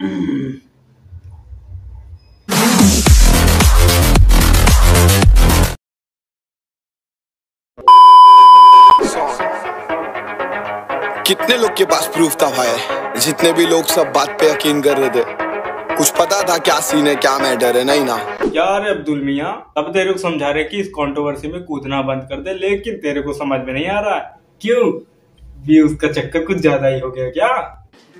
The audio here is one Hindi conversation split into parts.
कितने लोग के पास प्रूफ था भाई? जितने भी लोग सब बात पे यकीन कर रहे थे। कुछ पता था क्या सीन है क्या मैटर है नहीं ना? यार अब्दुल मियाँ अब तेरे को समझा रहे कि इस कंट्रोवर्सी में कूदना बंद कर दे लेकिन तेरे को समझ में नहीं आ रहा है। क्यों? व्यूज़ का चक्कर कुछ ज़्यादा ही हो गया क्या?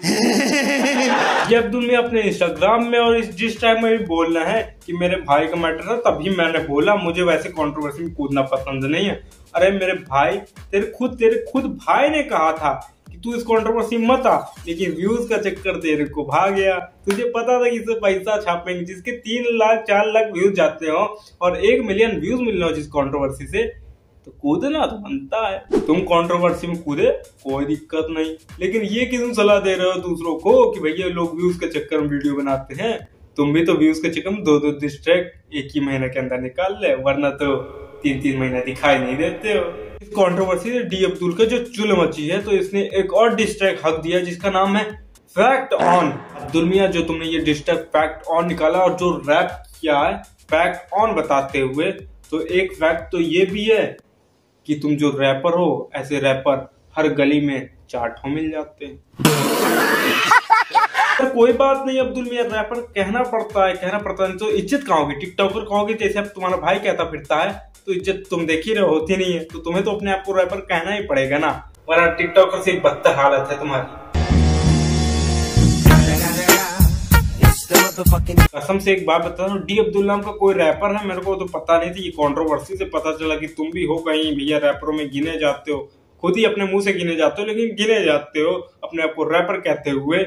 अब्दुल मियाँ अपने इंस्टाग्राम में और इस जिस टाइम में भी बोलना है कि मेरे भाई का मैटर था, तभी मैंने बोला। मुझे वैसे कंट्रोवर्सी में कूदना पसंद नहीं है। अरे, मेरे भाई, तेरे खुद तेरे खुद भाई ने कहा था कि तू इस कंट्रोवर्सी मत आ। लेकिन व्यूज़ का चक्कर तेरे को भाग गया। तुझे पता था कि इससे पैसा छापेंगे, जिसके तीन लाख, चार लाख व्यूज़ जाते हो और एक मिलियन व्यूज़ मिलने हो जिस कॉन्ट्रोवर्सी से। तो कूदना तो बनता है। तुम कंट्रोवर्सी में कूदे, कोई दिक्कत नहीं। लेकिन ये कि तुम सलाह दे रहे हो दूसरों को कि भैया लोग व्यूज़ के चक्कर में वीडियो बनाते हैं, तुम भी तो व्यूज़ के चक्कर में दो दो डिस्ट्रैक्ट एक ही महीने के अंदर निकाल ले, वरना तो तीन तीन महीना दिखाई नहीं देते हो। इस कंट्रोवर्सी से डी अब्दुल का जो चुल मची है तो इसने एक और डिस्ट्रैक्ट हक दिया, जिसका नाम है फैक्ट ऑन अब्दुल मियाँ, जो तुमने ये डिस्ट्रैक्ट फैक्ट ऑन निकाला और जो रैप किया है फैक्ट ऑन बताते हुए तो एक फैक्ट तो ये भी है कि तुम जो रैपर हो, ऐसे रैपर हर गली में चाटों मिल जाते हैं। तो कोई बात नहीं, अब्दुल मियाँ रैपर कहना पड़ता है, कहना पड़ता है। तो इज़्ज़त कहोगे होगी? टिकटॉकर कहोगे जैसे अब तुम्हारा भाई कहता, फिरता है तो इज़्ज़त तुम देख ही रहे होती नहीं है। तो तुम्हें तो अपने आप को रैपर कहना ही पड़ेगा ना। वरना टिकटॉकर से बदतर हालत है तुम्हारी। कसम से एक बात बता रहा हूँ डी अब्दुल का कोई रैपर है? मेरे को तो पता नहीं थी, ये कंट्रोवर्सी से पता चला कि तुम भी हो कहीं भैया रैपरों में गिने जाते हो। खुद ही अपने मुँह से गिने जाते हो, लेकिन गिने जाते हो, अपने आप को रैपर कहते हुए।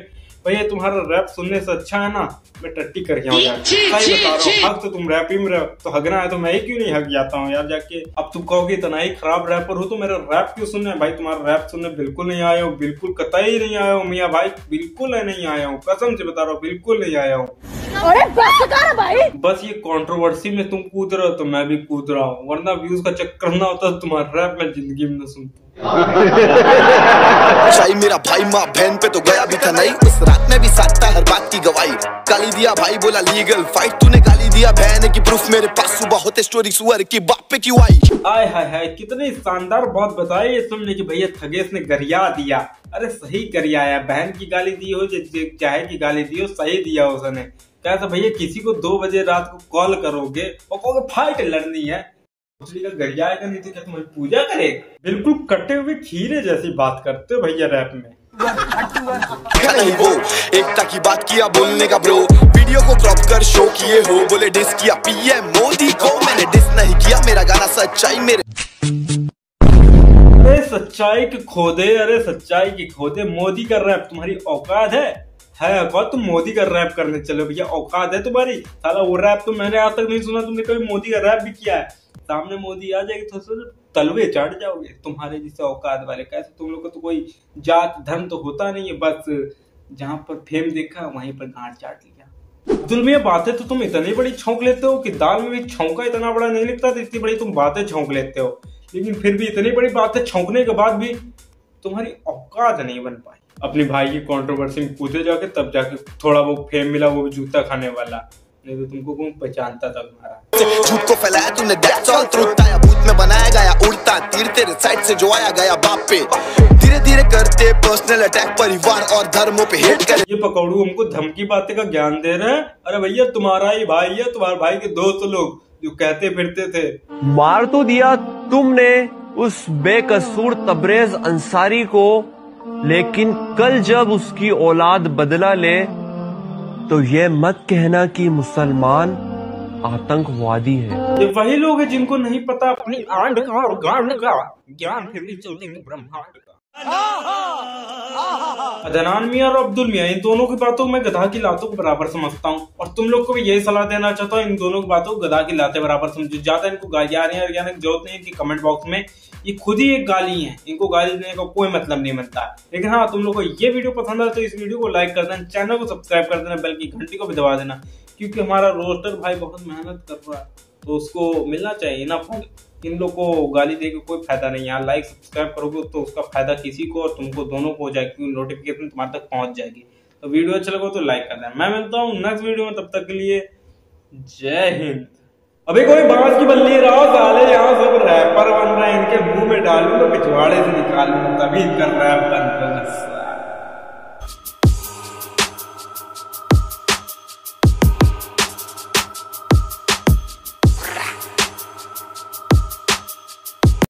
भैया तुम्हारा रैप सुनने से अच्छा है ना? मैं टट्टी करके आऊँ यार। सही बता रहा हूँ हक तो तुम रैप ही में रहो तो हगना है तो मैं ही क्यों नहीं हक जाता हूँ यार जाके? अब तुम कहोगे इतना ही खराब रैपर हो तो मेरा रैप क्यों सुनना है? भाई तुम्हारा रैप सुनने बिल्कुल नहीं आया हूँ बिल्कुल कतई नहीं आया हूँ मियाँ भाई बिल्कुल नहीं आया हूँ। कसम से बता रहा हूँ बिल्कुल नहीं आया हूँ। अरे बस कर भाई। बस ये कंट्रोवर्सी में तुम कूद रहे हो तो मैं भी कूद रहा हूँ वरना व्यूज़ का चक्कर ना होता तो तुम्हारा रैप मैं ज़िंदगी में न सुनता। मेरा भाई माँ बहन पे तो गया भी था नहीं। उस रात में भी साधता हर बात की गवाही। गाली दिया भाई बोला लीगल फाइट तूने गाली दिया बहन की प्रूफ मेरे पास। सुबह होते स्टोरी सुअर की बाप पे क्यों आई? आय हाय हाय कितनी शानदार बात बताई ये तुमने कि भैया थगेश ने गरिया दिया। अरे सही गरियाया बहन की गाली दी हो चाहे की गाली दी हो, सही दिया उसने। कैसा भैया, किसी को दो बजे रात को कॉल करोगे और कहोगे, फाइट लड़नी है। का नहीं तो क्या तुम्हारी पूजा करे? बिल्कुल कटे हुए खीरे जैसी बात करते हो भैया रैप में। वो एकता की बात किया बोलने का ब्रो वीडियो को क्रॉप कर शो किए हो, बोले डिस किया। पीएम मोदी को मैंने डिस नहीं किया, मेरा गाना सच्चाई मेरे सच्चाई की खोदे, अरे सच्चाई की खोदे। मोदी का रैप, तुम्हारी औकात है। है औकात तुम मोदी का रैप करने चलो भैया। औकात है तुम्हारी। साला वो रैप तो मैंने आज तक नहीं सुना, तुमने कभी मोदी का रैप भी किया है। सामने मोदी आ जाएगी तो सोचो तलवे चढ़ जाओगे। तुम्हारे जैसे औकात वाले, कैसे तुम लोग को तो कोई जात, धर्म तो होता नहीं है, बस जहाँ पर फेम देखा, वहीं पर गांठ चाट लिया। अब्दुल मियाँ बातें तो तुम इतनी बड़ी छोंक लेते हो कि दाल में भी छौंका इतना बड़ा नहीं लिखता तो इतनी बड़ी तुम बातें छोंक लेते हो। लेकिन फिर भी इतनी बड़ी बात है छौंकने के बाद भी तुम्हारी औकात नहीं बन पाई। अपने भाई की कंट्रोवर्सी में कूदे जाके तब जाके थोड़ा वो फेम मिला वो भी जूता खाने वाला। नहीं तो तुमको कौन पहचानता था तुम्हारा? झूठ को फैलाया तूने दैट्स ऑल ट्रूथ आया भूत में बनाया गया उड़ता तीर तेरे साइड से जो आया गया बाप। पे धीरे धीरे करते पर्सनल अटैक परिवार और धर्मों पे हिट कर। ये पकौड़ू हमको धमकी बातें का ज्ञान दे रहे हैं। अरे भैया तुम्हारा ही भाई है तुम्हारे भाई के दोस्त लोग जो कहते फिरते थे। मार तो दिया तुमने उस बेकसूर तबरेज अंसारी को लेकिन कल जब उसकी औलाद बदला ले तो ये मत कहना कि मुसलमान आतंकवादी है। ये वही लोग हैं जिनको नहीं पता। अपनी आंड का और गांड का ज्ञान फिर भी चलते हैं ब्रह्मांड अदनान मियाँ और अब्दुल मियाँ, इन दोनों की बातों को मैं गधा की लातों को बराबर समझता हूँ। और तुम लोग को भी यही सलाह देना चाहता हूँ, इन दोनों की बातों को गधा की लाते बराबर समझो। ज़्यादा इनको गालियाँ नहीं और की ज़रूरत नहीं इनकी कमेंट बॉक्स में, ये खुद ही एक गाली है। इनको गाली देने का कोई मतलब नहीं बनता लेकिन हाँ तुम लोग को ये वीडियो पसंद आए तो इस वीडियो को लाइक कर देना, चैनल को सब्सक्राइब कर देना बेल की घंटी को भी दबा देना, क्योंकि हमारा रोस्टर भाई बहुत मेहनत कर रहा है। तो उसको मिलना चाहिए ना। फल इन लोग को गाली दे के कोई फ़ायदा नहीं है। लाइक सब्सक्राइब करोगे तो उसका फ़ायदा किसी को और तुमको दोनों को हो जाएगी नोटिफिकेशन तुम्हारे तक पहुँच जाएगी। तो वीडियो अच्छा लगा तो लाइक कर देना मैं मिलता हूँ नेक्स्ट वीडियो में, तब तक के लिए जय हिंद। अभी कोई बाँस की बल्ली रहा, साले, यहाँ सब रैपर बन रहे हैं। इनके मुँह में डालूँगा पिछवाड़े से निकालूँगा तभी इनका रैप बन रहा